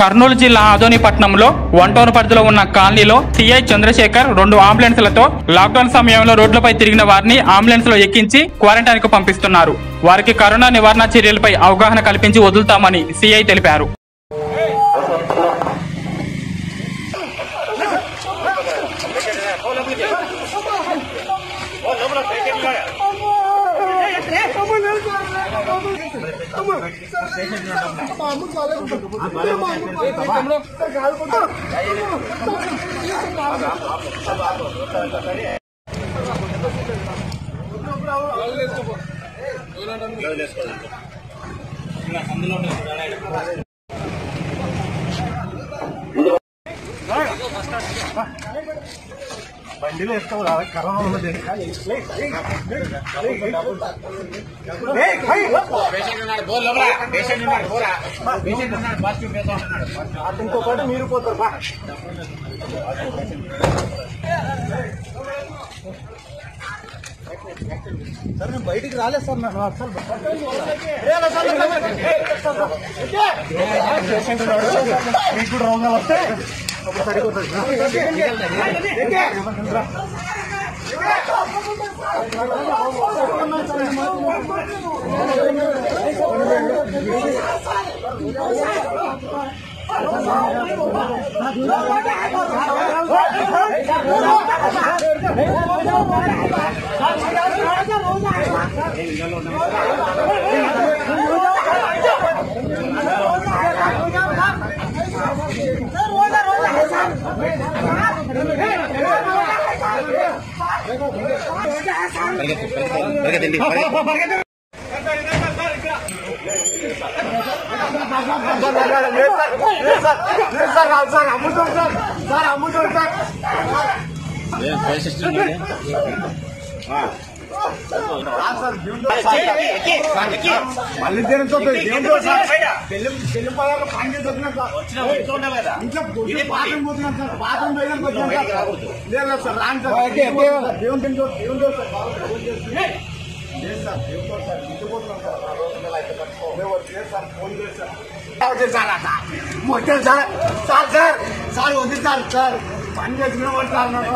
కర్నూలు జిల్లా ఆదోనిపట్నంలో వంటోను పరిధిలో ఉన్న కాలనీలో సిఐ చంద్రశేఖర్ రెండు అంబులెన్స్లతో లాక్డౌన్ సమయంలో రోడ్లపై తిరిగిన వారిని అంబులెన్స్లో ఎక్కించి క్వారంటైన్కు పంపిస్తున్నారు. వారికి కరోనా నివారణ చర్యలపై అవగాహన కల్పించి వదులుతామని సిఐ తెలిపారు. అందులో ఫస్ట్ బండిలో వేసుకోవాలి కరోనా ఉన్నది ఇంకొకటి మీరు పోతారు బా సార్ నేను బయటికి రాలేదు సార్ నన్ను అసలు పేషెంట్ మీకు కూడా రోగాలు వస్తే ترجمة نانسي قنقر సార్ అమ్ముతాం సార్ సార్ అమ్ముతాం సార్ మళ్ళీ దేనితో దేనితో సార్ పెళ్లి పెళ్లి పదాలు పాండ్యం దొరికినా సార్ ఇంట్లో కూర్చొని బాత్రూమ్ పోతున్నాం సార్ బాత్రూమ్ వేయడానికి వచ్చాం సార్ లేదు లేదు సార్ రాంగ్ సార్ దేవుని దేవుని దేవుని సార్ లేదు సార్ దేవునితో సార్ ఇంటికి పోతున్నాం సార్ ఆ రోజు నెల అయితే పట్టుకో లేదు సార్ ఫోన్ చేసి సార్ వద్దు సార్ అట్లా మొత్తం సార్ సార్ సార్ సార్ వద్దు సార్ సార్ పని చేసుకునే సార్ నాకు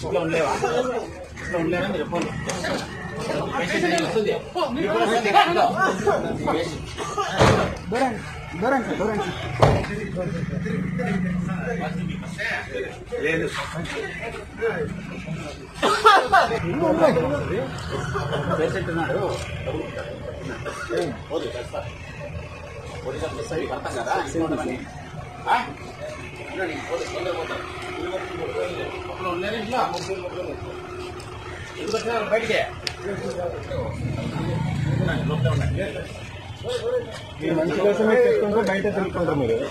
రాంగ్ సార్ ఇట్లా ఉండలేవా నువ్వు ఇట్లా ఉండలేవా ఇట్లా ఉండలేవా మీరు చెప్పండి పేషెంట్ ఏం వస్తుంది? మీకు కూడా వస్తుంది కదా? దూరండి దూరండి పేషెంట్ ఉన్నాడు పోదు చేస్తా పోలీసు వాళ్ళు వస్తాయి పడతాం కదా ఇంట్లో ఉండమని ఆ? ఉండండి, పోదు, తొందరగా పోతాం. ఒక్కరు ఉన్నారు ఇంట్లో ఎందుకు వచ్చినారు బయటికి? ఎందుకు లోపలే ఉండండి. మీరు మంచి కోసమే చెప్తుంటారు బయట తిరుగుతుంటారు మీరు.